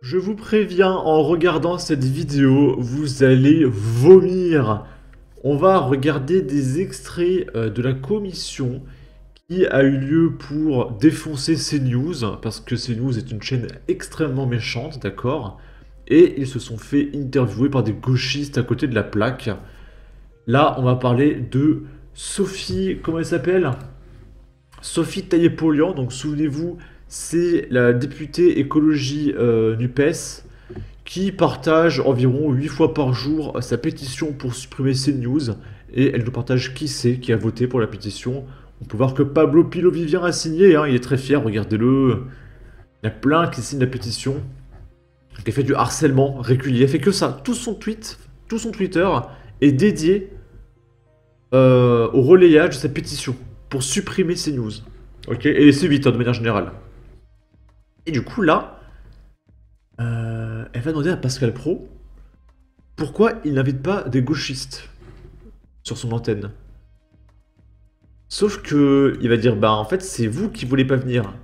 Je vous préviens, en regardant cette vidéo, vous allez vomir. On va regarder des extraits euh, de la commission qui a eu lieu pour défoncer CNews, parce que CNews est une chaîne extrêmement méchante, d'accord? Et ils se sont fait interviewer par des gauchistes à côté de la plaque. Là, on va parler de Sophie, comment elle s'appelle? Sophie Taillé-Polian, donc souvenez-vous, c'est la députée écologie euh, NUPES qui partage environ 8 fois par jour sa pétition pour supprimer CNews. Et elle nous partage qui c'est qui a voté pour la pétition. On peut voir que Pablo Pilo-Vivien a signé, hein, il est très fier, regardez-le. Il y a plein qui signent la pétition. Il a fait du harcèlement régulier, il fait que ça. Tout son tweet, tout son Twitter est dédié euh, au relayage de sa pétition pour supprimer CNews. Ok Et c'est 8 hein, de manière générale. Et du coup, là, euh, elle va demander à Pascal Pro pourquoi il n'invite pas des gauchistes sur son antenne. Sauf que il va dire bah en fait c'est vous qui voulez pas venir.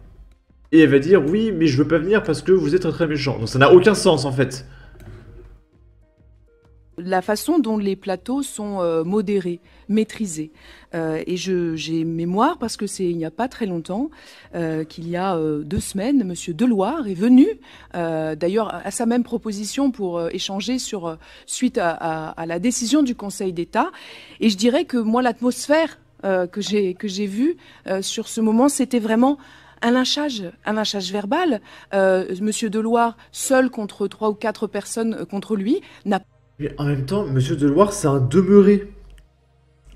Et elle va dire oui mais je veux pas venir parce que vous êtes très très méchant. Donc ça n'a aucun sens en fait la façon dont les plateaux sont euh, modérés, maîtrisés. Euh, et j'ai mémoire, parce que c'est il n'y a pas très longtemps, euh, qu'il y a deux semaines, Monsieur Deloire est venu, d'ailleurs à sa même proposition pour échanger sur suite à, la décision du Conseil d'État. Et je dirais que moi, l'atmosphère que j'ai que j'ai vue sur ce moment, c'était vraiment un lynchage, un lynchage verbal. Monsieur Deloire, seul contre trois ou quatre personnes contre lui, n'a mais en même temps, Monsieur Deloire, c'est un demeuré.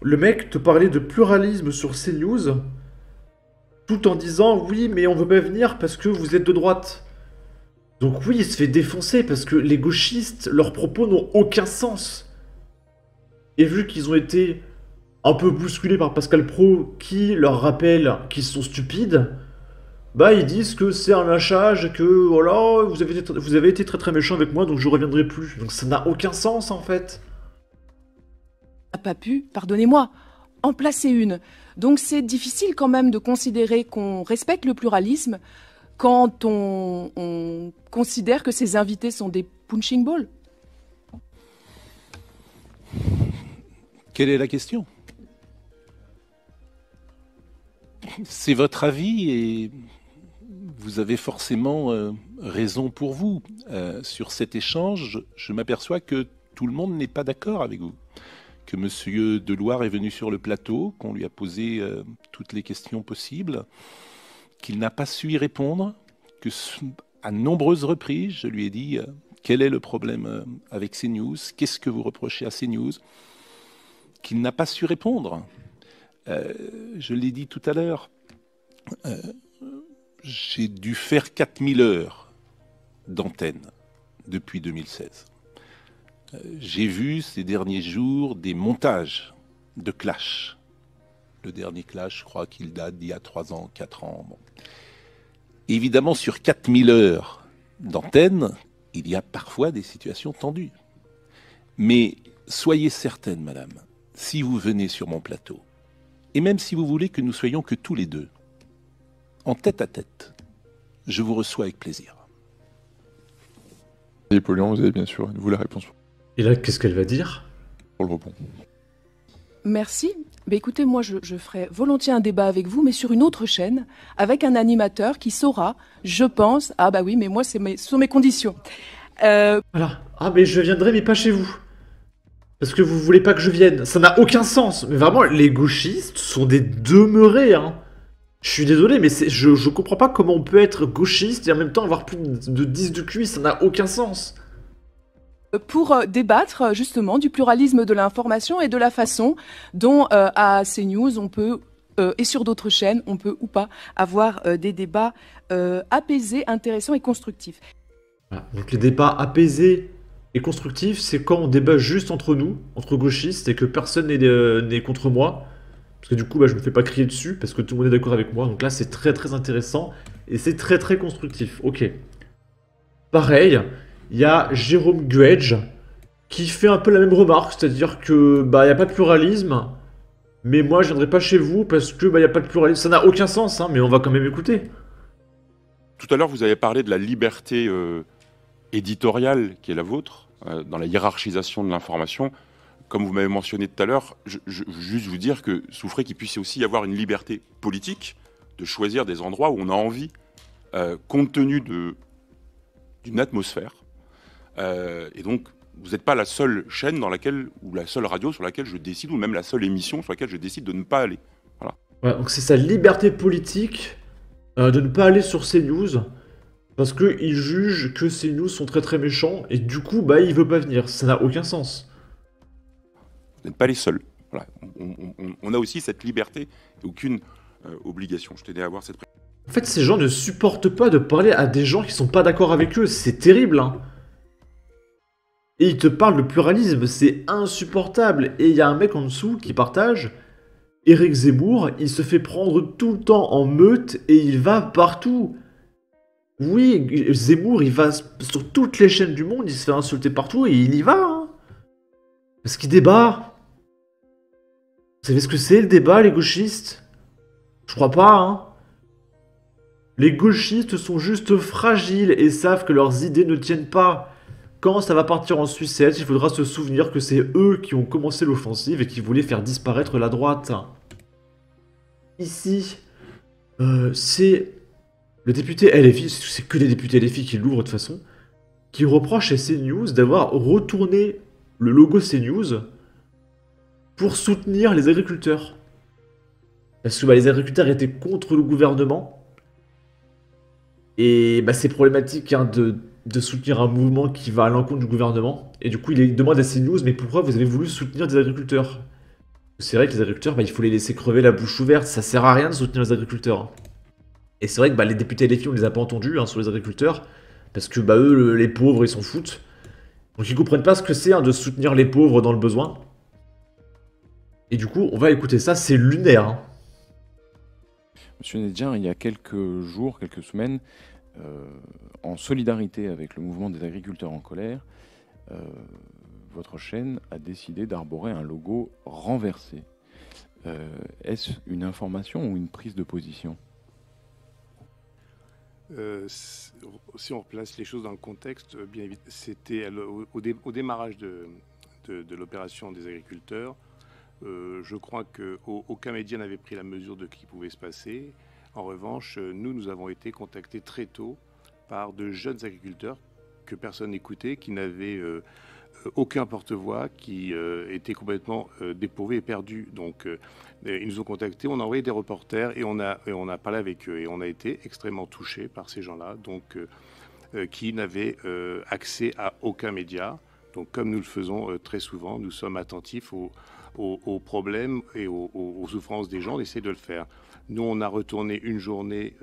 Le mec te parlait de pluralisme sur CNews, tout en disant oui, mais on veut pas venir parce que vous êtes de droite. Donc oui, il se fait défoncer parce que les gauchistes, leurs propos n'ont aucun sens. Et vu qu'ils ont été un peu bousculés par Pascal Pro, qui leur rappelle qu'ils sont stupides, bah ils disent que c'est un lâchage, que voilà, vous avez, été, vous avez été très très méchant avec moi, donc je reviendrai plus. Donc ça n'a aucun sens en fait. A pas pu, pardonnez-moi, en placer une. Donc c'est difficile quand même de considérer qu'on respecte le pluralisme quand on, on considère que ses invités sont des punching balls. Quelle est la question? C'est votre avis et vous avez forcément euh, raison pour vous. Euh, sur cet échange, je m'aperçois que tout le monde n'est pas d'accord avec vous. Que M. Deloire est venu sur le plateau, qu'on lui a posé euh, toutes les questions possibles, qu'il n'a pas su y répondre, que à nombreuses reprises, je lui ai dit quel est le problème avec CNews, qu'est-ce que vous reprochez à CNews, qu'il n'a pas su répondre. je l'ai dit tout à l'heure j'ai dû faire 4000 heures d'antenne depuis 2016. Euh, j'ai vu ces derniers jours des montages de clash. Le dernier clash, je crois qu'il date d'il y a 3 ans, 4 ans. Évidemment, sur 4000 heures d'antenne, il y a parfois des situations tendues. Mais soyez certaine, madame, si vous venez sur mon plateau, et même si vous voulez que nous soyons que tous les deux, en tête à tête. Je vous reçois avec plaisir. Et vous avez bien sûr, vous la réponse. Et là, qu'est-ce qu'elle va dire? Pour le rebond. Merci. Mais écoutez, moi, je, je, ferai volontiers un débat avec vous, mais sur une autre chaîne, avec un animateur qui saura, je pense, ah bah oui, mais moi, c'est mes, ce sont mes conditions. Euh... Voilà. Ah, mais je viendrai, mais pas chez vous. Parce que vous voulez pas que je vienne. Ça n'a aucun sens. Mais vraiment, les gauchistes sont des demeurés, hein. Je suis désolé, mais je, je comprends pas comment on peut être gauchiste et en même temps avoir plus de 10 de QI, ça n'a aucun sens. Pour euh, débattre justement du pluralisme de l'information et de la façon dont euh, à CNews on peut euh, et sur d'autres chaînes, on peut ou pas avoir des débats apaisés, intéressants et constructifs. Donc les débats apaisés et constructifs, c'est quand on débat juste entre nous, entre gauchistes, et que personne n'est contre moi, parce que du coup, bah, je me fais pas crier dessus, parce que tout le monde est d'accord avec moi. Donc là, c'est très très intéressant, et c'est très très constructif. Ok. Pareil, il y a Jérôme Guedge, qui fait un peu la même remarque, c'est-à-dire que bah il a pas de pluralisme, mais moi je viendrai pas chez vous parce que bah il a pas de pluralisme. Ça n'a aucun sens, hein, mais on va quand même écouter. Tout à l'heure, vous avez parlé de la liberté euh, éditoriale qui est la vôtre, euh, dans la hiérarchisation de l'information, comme vous m'avez mentionné tout à l'heure, je, je, juste vous dire que souffrez qu'il puisse aussi y avoir une liberté politique de choisir des endroits où on a envie, euh, compte tenu d'une atmosphère. Euh, et donc, vous n'êtes pas la seule chaîne dans laquelle, ou la seule radio sur laquelle je décide, ou même la seule émission sur laquelle je décide de ne pas aller. Voilà. Donc c'est sa liberté politique euh, de ne pas aller sur CNews, parce qu'il juge que CNews sont très très méchants, et du coup, bah, il veut pas venir. Ça n'a aucun sens. Pas les seuls. On, a aussi cette liberté, aucune euh, obligation. Je tenais à avoir cette En fait, ces gens ne supportent pas de parler à des gens qui sont pas d'accord avec eux. C'est terrible, hein. Et ils te parlent de pluralisme, c'est insupportable. Et il y a un mec en dessous qui partage. Eric Zemmour, il se fait prendre tout le temps en meute et il va partout. Oui, Zemmour, il va sur toutes les chaînes du monde, il se fait insulter partout et il y va. Hein. Parce qu'il débat. Vous savez ce que c'est le débat, les gauchistes? Je crois pas, hein. Les gauchistes sont juste fragiles et savent que leurs idées ne tiennent pas. Quand ça va partir en sucette, il faudra se souvenir que c'est eux qui ont commencé l'offensive et qui voulaient faire disparaître la droite. Ici, euh, c'est le député LFI, c'est que les députés LFI qui l'ouvrent de toute façon, qui reproche à CNews d'avoir retourné le logo CNews pour soutenir les agriculteurs. Parce que bah, les agriculteurs étaient contre le gouvernement. Et bah, c'est problématique hein, de, de, soutenir un mouvement qui va à l'encontre du gouvernement. Et du coup, il demande à CNews, mais pourquoi vous avez voulu soutenir des agriculteurs? C'est vrai que les agriculteurs, bah, il faut les laisser crever la bouche ouverte. Ça sert à rien de soutenir les agriculteurs. Et c'est vrai que bah, les députés et les filles, on les a pas entendus hein, sur les agriculteurs. Parce que bah, eux, les pauvres, ils s'en foutent. Donc ils comprennent pas ce que c'est hein, de soutenir les pauvres dans le besoin. Et du coup, on va écouter ça, c'est lunaire. Hein. Monsieur Nedjian, il y a quelques jours, quelques semaines, euh, en solidarité avec le mouvement des agriculteurs en colère, euh, votre chaîne a décidé d'arborer un logo renversé. Euh, Est-ce une information ou une prise de position? Euh, si on replace les choses dans le contexte, bien évidemment, c'était au, au, dé, au, démarrage de, de, de l'opération des agriculteurs. Euh, je crois qu'aucun média n'avait pris la mesure de ce qui pouvait se passer. En revanche, nous, nous avons été contactés très tôt par de jeunes agriculteurs que personne n'écoutait, qui n'avaient euh, aucun porte-voix, qui euh, étaient complètement euh, dépourvus et perdus. Donc, euh, ils nous ont contactés, on a envoyé des reporters et on a, parlé avec eux. Et on a été extrêmement touchés par ces gens-là, qui n'avaient accès à aucun média. Donc, comme nous le faisons très souvent, nous sommes attentifs aux, problèmes et aux, souffrances des gens, on essaie de le faire. Nous, on a retourné une journée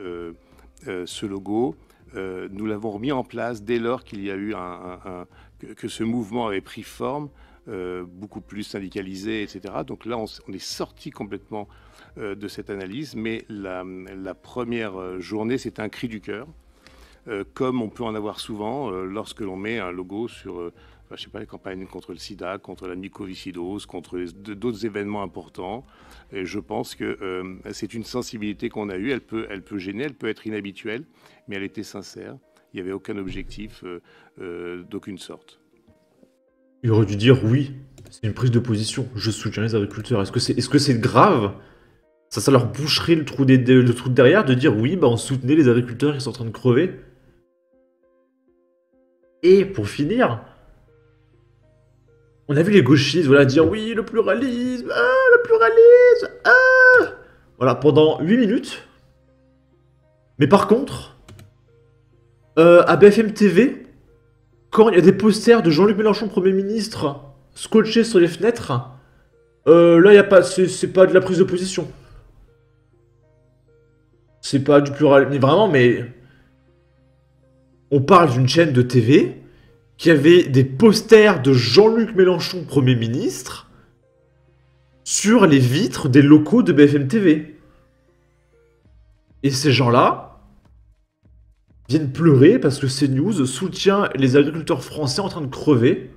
ce logo. Euh, nous l'avons remis en place dès lors qu'il y a eu un, que, ce mouvement avait pris forme, euh, beaucoup plus syndicalisé, etc. Donc là, on, est sorti complètement euh, de cette analyse, mais la, la première journée, c'est un cri du cœur, euh, comme on peut en avoir souvent euh, lorsque l'on met un logo sur je sais pas, les campagnes contre le sida, contre la mucoviscidose, contre d'autres événements importants. Et je pense que euh, c'est une sensibilité qu'on a eue. Elle peut, elle peut gêner, elle peut être inhabituelle, mais elle était sincère. Il n'y avait aucun objectif euh, euh, d'aucune sorte. Il aurait dû dire oui, c'est une prise de position. Je soutiens les agriculteurs. Est-ce que c'est est -ce c'est grave? Ça, ça leur boucherait le trou, derrière de dire oui, bah, on soutenait les agriculteurs qui sont en train de crever. Et pour finir, on a vu les gauchistes voilà, dire oui, le pluralisme, ah, le pluralisme, ah Voilà, pendant 8 minutes. Mais par contre, euh, à BFM TV, quand il y a des posters de Jean-Luc Mélenchon, Premier ministre, scotchés sur les fenêtres, euh, là, y a pas, c'est pas de la prise de position. C'est pas du pluralisme, vraiment, mais... On parle d'une chaîne de TV qui avait des posters de Jean-Luc Mélenchon, Premier ministre, sur les vitres des locaux de BFM TV. Et ces gens-là viennent pleurer parce que CNews soutient les agriculteurs français en train de crever.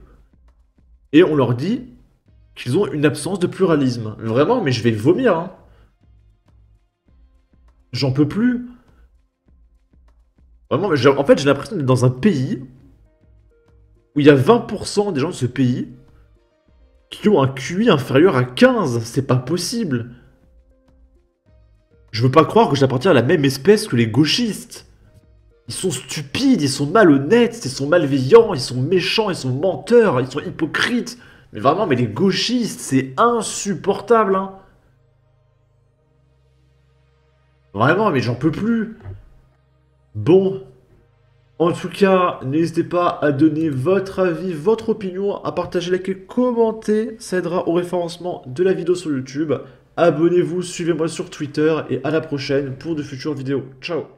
Et on leur dit qu'ils ont une absence de pluralisme. Vraiment, mais je vais vomir. Hein. J'en peux plus. Vraiment, en fait, j'ai l'impression d'être dans un pays où il y a 20% des gens de ce pays qui ont un QI inférieur à 15. C'est pas possible. Je veux pas croire que j'appartiens à la même espèce que les gauchistes. Ils sont stupides, ils sont malhonnêtes, ils sont malveillants, ils sont méchants, ils sont menteurs, ils sont hypocrites. Mais vraiment, mais les gauchistes, c'est insupportable, hein. Vraiment, mais j'en peux plus. Bon. En tout cas, n'hésitez pas à donner votre avis, votre opinion, à partager, liker, commenter. Ça aidera au référencement de la vidéo sur YouTube. Abonnez-vous, suivez-moi sur Twitter et à la prochaine pour de futures vidéos. Ciao